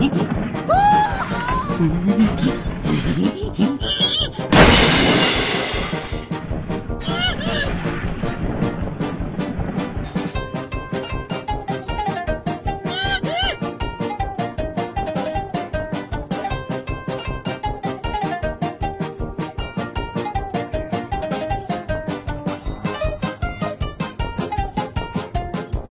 うん。